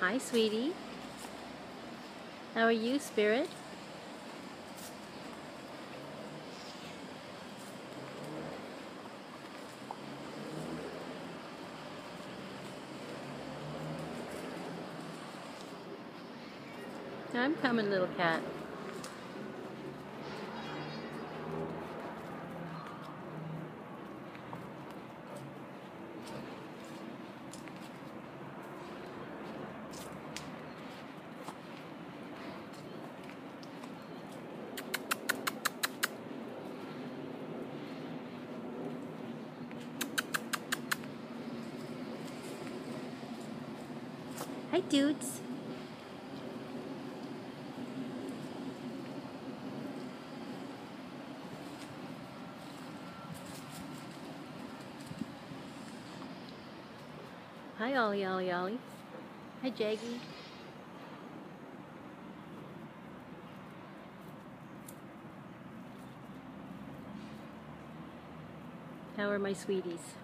Hi, sweetie. How are you, Spirit? I'm coming, little cat. Hi, dudes. Hi, Ollie, Ollie, Ollie. Hi, Jaggy. How are my sweeties?